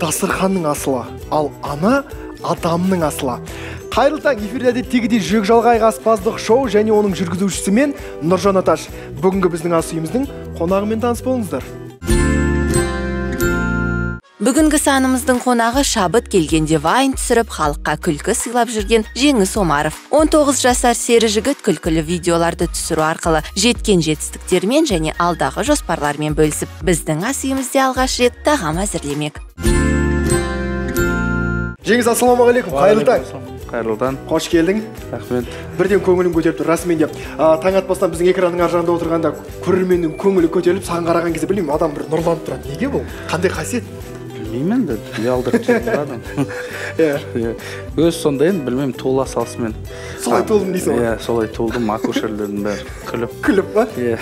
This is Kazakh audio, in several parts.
дастарханның асылы ал ана адамның асылы. Қайырлы таң эфирде әдеттегідей жөкжалғай аспаздық шоу және оның жүргізушісі мен нұржан аташ. Бүгінгі біздің ас үйіміздің қонағымен таныс болыңыздар. Бүгінгі санымыздың қонағы шабыт келгенде вайн түсіріп халыққа күлкі сыйлап жүрген жеңіс омаров. 19 жасар сері жігіт күлкілі видеоларды түсіру арқылы жеткен жетістіктермен және алдағы жоспарлармен бөлісіп біздің ас үйімізде алғаш рет тағам әзірлемек. Жеңіс ассалаумағалейкум. Қайырлы таң. Қайырлы таң. Қош келдің. Рахмет. Бірден көңілім көтеріп тұр расымен де а, таң атпастан біздің экранның ар жағында отырғанда көрерменнің көңілі көтеріліп саған қараған кезде білмеймін адам бір нұрланып тұрады. Неге бұл? Қандай қасиет? Білмеймін енді ұялдырып жатады иә иә өзі сондай енді білмеймін туыла салысымен солай туылдым дейсің ғой иә солай туылдым акушерлердің бәрі күліп күліп па иә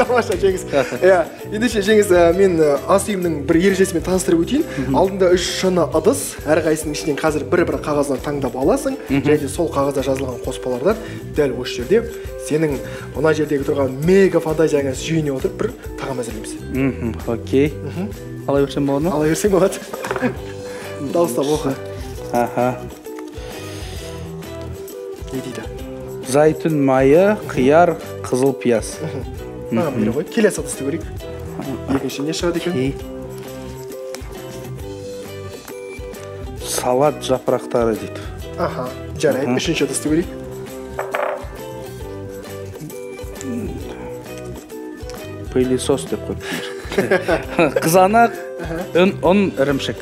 тамаша жеңіс иә ендеше жеңіс мен ас үйімнің бір ережесімен таныстырып өтейін алдыңда үш шыны ыдыс әрқайсысының ішінен қазір бір бір қағаздан таңдап аласың және де сол қағазда жазылған қоспалардан дәл осы жерде сенің мына жердегі тұрған мега фантазияңа сүйене отырып бір тағам әзірлейміз мхм окей ала берсем болады ма ала берсең болады дауыстап оқы аха не дейді зәйтүн майы қияр қызыл пияз маған бере ғой келесі ыдысты көрейік екінші не шығады екен салат жапырақтары дейді аха жарайды үшінші ыдысты көрейік пылесос деп қойыпты қызанақ ұн ірімшік.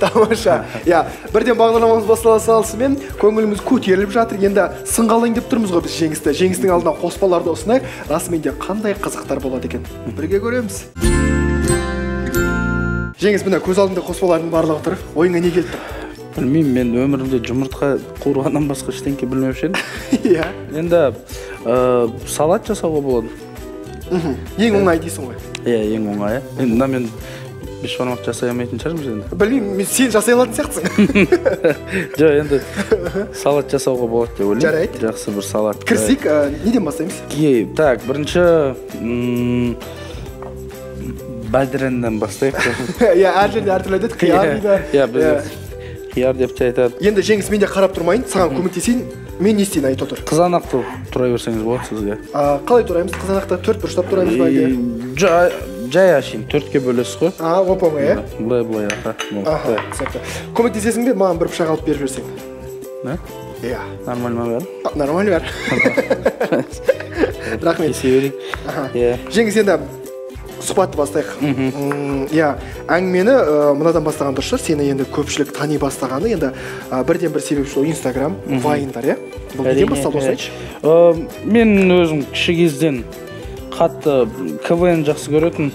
Тамаша. Иә бірден бағдарламамыз бастала салысымен көңіліміз көтеріліп жатыр. Енді сынға алайын деп тұрмыз ғой біз жеңісті. Жеңістің алдына қоспаларды ұсынайық. Расымен де қандай қызықтар болады екен? Бірге көреміз. Жеңіс міне көз алдыңда қоспалардың барлығы тұр. Ойыңа не келді? Білмеймін мен өмірімде жұмыртқа қуырғаннан басқа ештеңке білмеуші едім иә. Енді ә, салат жасауға болады. Мхм. ең оңай дейсің ғой. Иә ең оңайы. Енді мына мен бешбармақ жасай алмайтын шығармыз енді. Білмеймін мен сен жасай алатын сияқтысың. Жоқ енді салат жасауға болады деп ойлаймын. Жарайды. жақсы бір салат. Кірісейік неден бастаймыз? Е, так бірінші м, бадренден бастайық. Иә әр жерде әртүрлі айтады қияр дейді. иә біз қияр деп те айтады. Енді жеңіс мен де қарап тұрмайын саған көмектесейін мен не істейін айта отыр қызанақты тұра берсеңіз болады сізге. Қалай тураймыз қызанақты төрт бұрыштап тураймыз ба әлде? Жа- жай ашайын төртке бөлесіз ғой а оп оңай иә былай былай аха аха түсінікті. Көмектесесің бе? Маған бір пышақ алып беріп жіберсең. Иә. Нормально ма бәрі? Нормально бәрі. Рахмет. Кесе берейік иә. Жеңіс енді сұхбатты бастайық. Иә. Әңгімені ә, мынадан бастаған дұрыс шығар. Сені енді көпшілік тани бастағаны енді бірден бір себеп сол инстаграм вайндар иә? Бұл неден басталды осылай айтшы? Ә, мен өзім кіші кезден қатты квн жақсы көретін.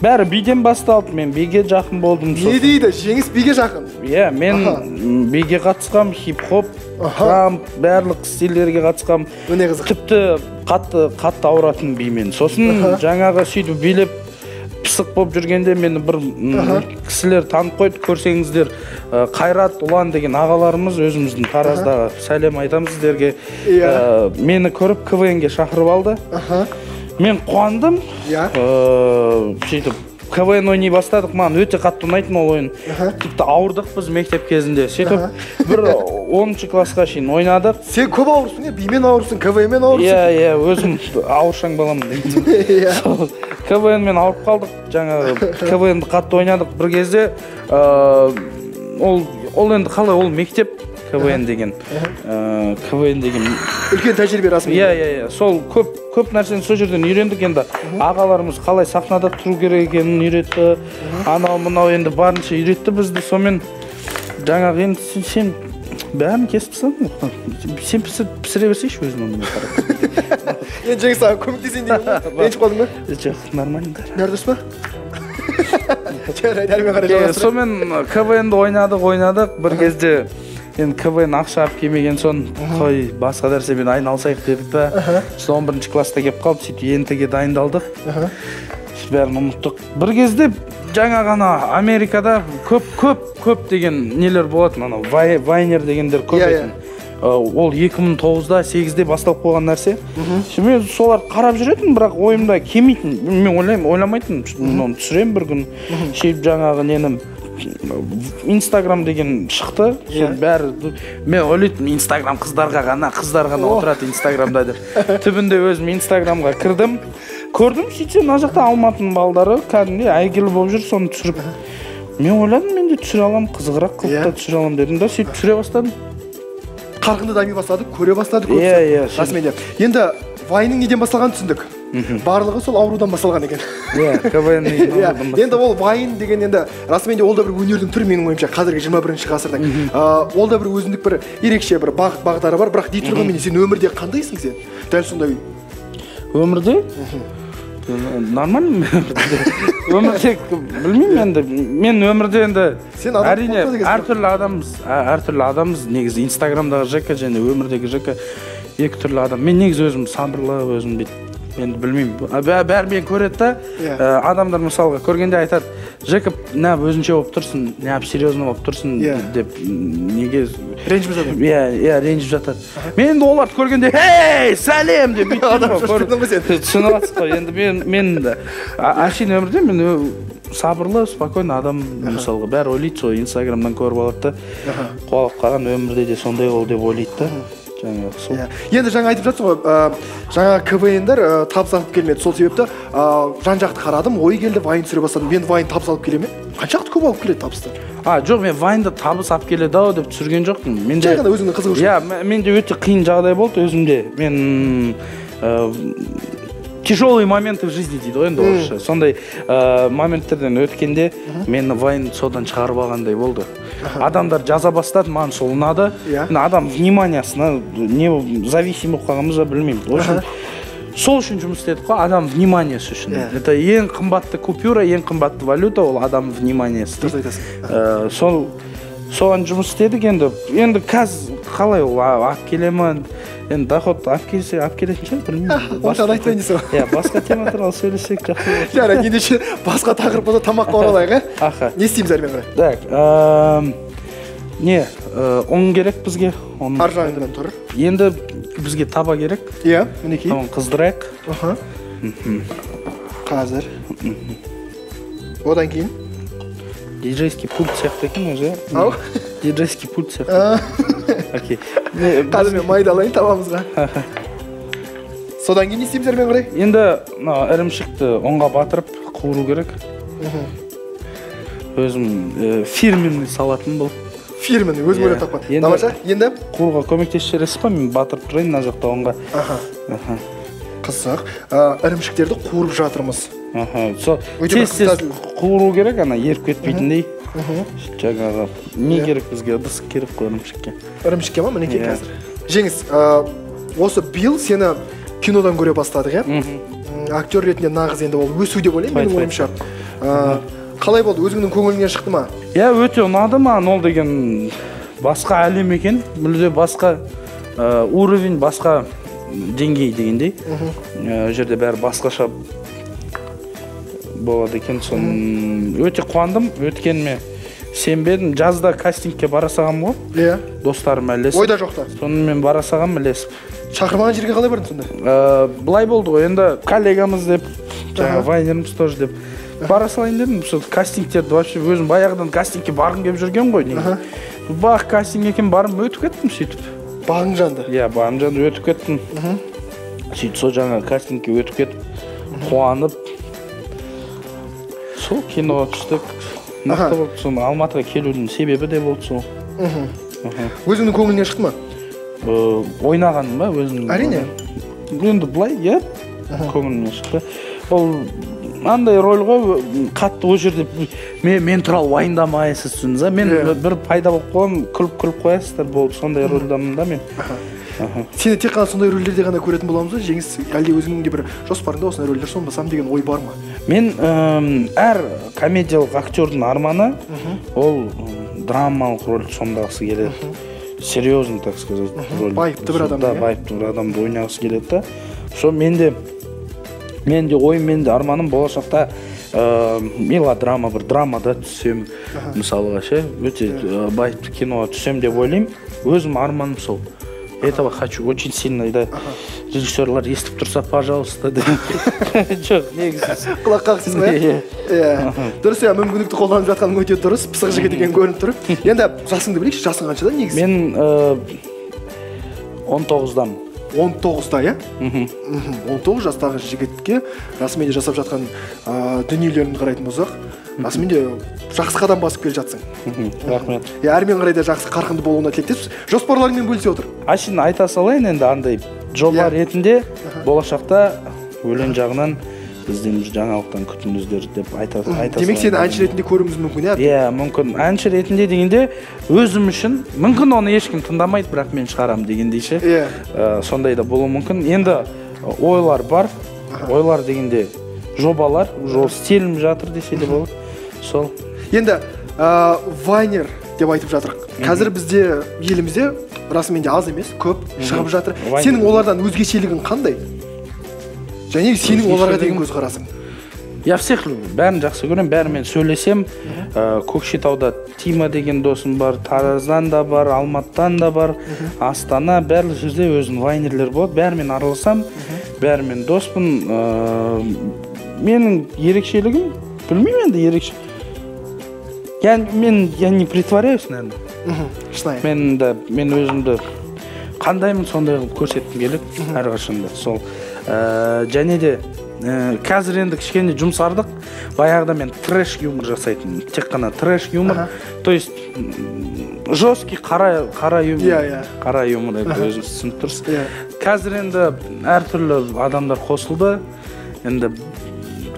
Бәрі биден басталды мен биге жақын болдым не дейді жеңіс биге жақын? Иә мен Аха. биге қатысқам хип хоп трамп барлық стильдерге қатысқам. Міне қызық. Тіпті қатты қатты ауыратын бимен сосын Аха. жаңағы сөйтіп билеп пысық болып жүргенде мені бір кісілер танып қойды көрсеңіздер. Ә, қайрат ұлан деген ағаларымыз өзіміздің тараздағы сәлем айтамыз сіздерге. Иә. Ә, мені көріп квн ге шақырып алды. Аха. Мен қуандым. Иә. Ә, сөйтіп квн ойнай бастадық маған өте қатты ұнайтын ол ойын. Тіпті ауырдық біз мектеп кезінде. Сөйтіп бір оныншы классқа шейін ойнадық. Сен көп ауырсың иә бимен ауырсың квн мен ауырсың. Иә иә өзім ауыршаң баламын иә. Квн мен ауырып қалдық. Жаңағы квн ді қатты ойнадық бір кезде. Ыыы, ол ол енді қалай ол мектеп квн деген. Квн деген үлкен тәжірибе расымен иә иә иә. Сол көп көп нәрсені сол жерден үйрендік енді. Ағаларымыз қалай сахнада тұру керек екенін үйретті. Анау мынау енді барынша үйретті бізді. Сонымен жаңағы енді сен, сен бәрін кесіп тастадың. Ғой сен пісір, пісіре берсейші өзің онымен қарап. Енді жеңіс саған көмектесейін деген ғой ренжіп қалдың ба? Жоқ нормально бәрі дұрыс па? Жарайды әрмен қарай сонымен квн ді ойнадық ойнадық. бір кезде енді квн ақша алып келмеген соң қой басқа нәрсемен айналысайық дедік та сосын он бірінші класста келіп қалды сөйтіп ент ге дайындалдық бәрін ұмыттық. бір кезде жаңа ғана америкада көп көп көп деген нелер болатын анау вай- вайнер дегендер көп Иә, етін. Ә, ол 2009-да 8-де басталып қойған нәрсе. Мен соларды қарап жүретінмін бірақ ойымда келмейтін мен ойлаймын ойламайтынмын. Мынаны түсіремін бір күн. Сөйтіп жаңағы нені инстаграм деген шықты. Сол Иә. бәрі мен ойлайтынмын инстаграм қыздарға ғана қыздар ғана отырады инстаграмда деп. Түбінде өзім инстаграмға кірдім. Көрдім сөйтсем мына жақта алматының балдары кәдімгідей әйгілі болып жүр соны түсіріп. Мен ойладым мен де түсіре аламын қызығырақ қылып Иә. та түсіре аламын дедім да сөйтіп түсіре бастадым. Қарқынды дами бастады көре бастады. Иә, иә, расымен де. Енді вайнның неден басталғанын түсіндік. Барлығы сол аурудан басталған екен. Иә квн иә. енді ол вайн деген енді расымен де ол да бір өнердің түрі менің ойымша. Қазіргі жиырма бірінші ғасырдың. Ол да бір өзіндік бір ерекше бір бағыт бағдары бар. Бірақ дей тұрғанмен сен өмірде қандайсың сен? Дәл сондай. Өмірде? Нормально өмірде? Білмеймін енді. Мен өмірде енді Сен әрине әртүрлі адамбыз әртүрлі адамбыз. Негізі инстаграмдағы жека және өмірдегі жека екі түрлі адам. Мен негізі өзім сабырлы өзім бүйтіп енді білмеймін. Бәрі мені көреді да Иә. ә, адамдар мысалға көргенде айтады жека неғып өзінше болып тұрсың неғып серьезно болып тұрсың Иә. деп неге? Ренжіп жатады. Иә иә ренжіп жатады. Мен енді оларды көргенде ей сәлем! деп түсініп жатсыз ғой енді мен мен әшейін өмірде мен сабырлы спокойный адам мысалға. Бәрі ойлайды сол инстаграмнан көріп алады да. Қуалап қалған өмірде де сондай бол деп ойлайды да. Жаңағы сол. Иә енді жаңа айтып жатсың ғой ә, жаңа квндар ә, табыс алып келмеді. Сол себепті ә, жан жақты қарадым ой келді вайн түсіре бастадым. Мен вайн табыс алып келе ме? Қаншақты көп алып келеді табысты а жоқ мен вайнда табыс алып келеді ау деп түсірген жоқпын. Менде жай ғана өзіңнің қызығушылық. Иә менде өте қиын жағдай болды өзімде. Мен тяжелые моменты в жизни дейді ғой енді орысша. Сондай ә, моменттерден өткенде мені вайн содан шығарып алғандай болды. Адамдар жаза бастады маған сол ұнады. Иә. Адам вниманиясына не зависим болып қалғанбыз ба білмеймін в общем сол үшін жұмыс істедік қой адам вниманиясы үшін. Иә. это ең қымбатты купюра ең қымбатты валюта ол адам вниманиясы дұрыс айтасың. Ә, сол соған жұмыс істедік енді. Енді қазір қалай ол алып келе ма енді доход алып келсе алып келетін шығар білмеймін оншаны айтпайын дейсің ғой иә басқа тема туралы сөйлессек жақсы болады жарайды ендеше басқа тақырыпқа тамаққа оралайық иә аха не істейміз әрмен қарай так не ұн керек бізге ұн ар жағыңнан тұр енді бізге таба керек иә мінекей оны қыздырайық аха қазір одан кейін диджейский пульт сияқты екен өзі ау диджейский пульт сияқты окей қазір мен майдалайын табамызға содан кейін не істейміз әрмен қарай енді мына ірімшікті ұнға батырып қуыру керек өзім фирменный салатым бұл фирменный өзім ойлап тапқан Енді- тамаша енді қууға көмектесіп жібересіз ба мен батырып тұрайын мына жақта ұнға аха қызық ірімшіктерді қуырып жатырмыз сол тез тез қуыру керек ана еріп кетпейтіндей. Жаңағы не Иә. керек бізге ыдыс керек қой ірімшікке. Ірімшікке ма мінекей Иә. қазір? Жеңіс ә, осы биыл сені кинодан көре бастадық иә? Мхм. Актер ретінде нағыз енді ол өсу деп ойлаймын менің ойымша. Ә, қалай болды? Өзіңнің көңіліңнен шықты ма? Иә өте ұнады маған ол деген басқа әлем екен мүлде басқа ә, уровень басқа деңгей дегендей. Ә, ол жерде бәрі басқаша болады екен. Соны өте қуандым. Өткеніме сенбедім. Жазда кастингке бара салғанмын ғой. Иә. Достарым ілесіп ойда жоқта? Сонымен бара салғанмын ілесіп. Шақырмаған жерге қалай бардың сонда? Ә, былай болды ғой. Енді коллегамыз деп жаңағы вайнеріміз тоже деп бара салайын дедім. Сол кастингтерді вообще өзім баяғыдан кастингке барғым келіп жүрген ғой негізі. Бақ кастинг екен барып өтіп кеттім сөйтіп. Бағың жанды? Иә бағымжан өтіп кеттім. Сөйтіп сол жаңағы кастингке өтіп кетіп қуанып сол киноға түстік мықты болды соны алматыға келудің себебі де болды сол мхм. Өзіңнің көңіліңнен шықты ма ойнағаным ба өзім Әрине. енді былай иә көңілімнен шықты ол андай роль ғой қатты ол жерде мен, мен туралы уайымдамайсыз түсіндіңіз ба мен бір пайда болып қоямын күліп күліп қоясыздар болды сондай рольдамын да мен сені тек қана сондай рөлдерде ғана көретін боламыз ба жеңіс әлде өзіңнің де бір жоспарыңда осындай рөлдер сомдасам деген ой бар ма мен әр комедиялық актердің арманы ол драмалық роль сомдағысы келеді. Серьезный так сказать роль. Байыпты бір адамды, да иә? байыпты бір адамды ойнағысы келеді да. Сол менде мен де ойым мен де арманым болашақта ә, мелодрама бір драмада түссем мысалға ше өте ә, байыпты киноға түссем деп ойлаймын. Өзім арманым сол. Этого хочу очень сильно да режиссерлар естіп тұрса пожалуйста жоқ негізі. Құлақ қағысыз ба иә Иә. дұрыс иә мүмкіндікті қолданып жатқан өте дұрыс пысық жігіт екені көрініп тұр енді жасыңды білейікші жасың қаншада негізі? Мен э, он тоғыздамын он тоғызда иә? Мхм. Он тоғыз жастағы жігітке расымен де жасап жатқан ыыы дүниелерін қарайтын болсақ расымен де жақсы қадам басып келе жатсың. Рахмет. Иә әрмен қарай да жақсы қарқынды болуына тілектеспіз. Жоспарларыңмен бөлісе отыр әшейін айта салайын енді андай жоба Иә. ретінде болашақта өлең жағынан бізден жаңалықтан күтіңіздер деп айта айта демек сені әнші ретінде көруіміз мүмкін иә? Иә мүмкін. Әнші ретінде дегенде өзім үшін мүмкін оны ешкім тыңдамайды бірақ мен шығарамын дегендей ше. Иә. Ә, сондай да болуы мүмкін. Енді ойлар бар. Ойлар дегенде жобалар уже істелініп жатыр десе де болады. Сол. Енді ә, вайнер деп айтып жатырық. Қазір бізде елімізде расымен де аз емес көп шығып жатыр. Сенің олардан өзгешелігің қандай? Және сенің оларға деген көзқарасың? Я всех бәрін жақсы көремін бәрімен сөйлесем. Ә, көкшетауда тима деген досым бар тараздан да бар алматыдан да бар астана. Барлық жерде өзінің вайнерлері болады. Бәрімен араласамын бәрімен доспын. Ә, менің ерекшелігім білмеймін енді ерекше. Я мен я не притворяюсь наверное мхм шынайы. Мен да мен өзімді қандаймын сондай қылып көрсеткім келеді әрқашанда. Сол ә, және де ә, қазір енді кішкене жұмсардық. Баяғыда мен трэш юмор жасайтынмын. Тек қана трэш юмор. То есть жесткий қара қара юмор. Иә, иә. қара юмор енді өзіңіз түсініп тұрсыз. Иә. қазір енді әртүрлі адамдар қосылды. Енді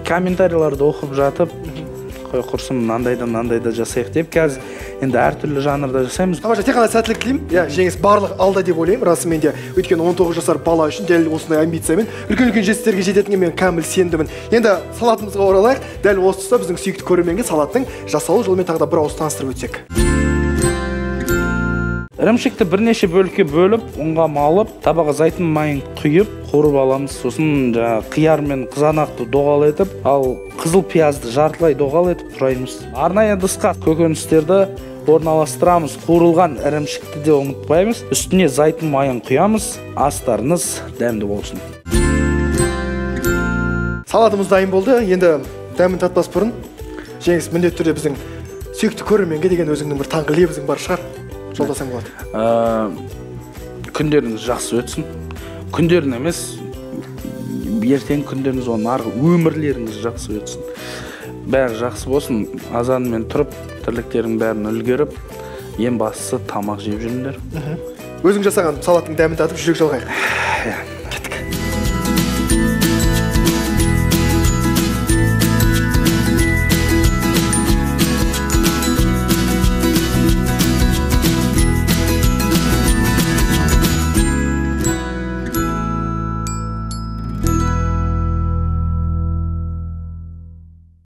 комментарийларды оқып жатып қой құрсын мынандай да мынандай да жасайық деп. Қазір енді әртүрлі жанрда жасаймыз. Тамаша тек қана сәттілік тілеймін. Иә жеңіс барлық алда деп ойлаймын. Расымен де өйткені 19 жасар бала үшін дәл осындай амбициямен үлкен үлкен жетістіктерге жететініне мен кәміл сендімін. Енді салатымызға оралайық. Дәл осы тұста біздің сүйікті көрерменге салаттың жасалу жолымен тағы да бір ауыз таныстырып өтсек. Ірімшікті бірнеше бөлікке бөліп ұнға малып табаға зайтын майын құйып қуырып аламыз. Сосын жаңағы қияр мен қызанақты доғал етіп ал қызыл пиязды жартылай доғал етіп тураймыз арнайы ыдысқа көкөністерді орналастырамыз. Қуырылған ірімшікті де ұмытпаймыз. Үстіне зайтын майын құямыз. Астарыңыз дәмді болсын. Салатымыз дайын болды. Енді дәмін татпас бұрын жеңіс міндетті түрде біздің сүйікті көрерменге деген өзіңнің бір таңғы лебізің бар шығар. Жолдасаң болады Ә, күндеріңіз жақсы өтсін. Күндерің емес ертең күндеріңіз оның арғы өмірлеріңіз жақсы өтсін. Бәрі жақсы болсын. Азанмен тұрып тірліктерің бәрін үлгеріп ең бастысы тамақ жеп жүріңдер. Өзің жасаған салаттың дәмін татып жүрек жалғайық.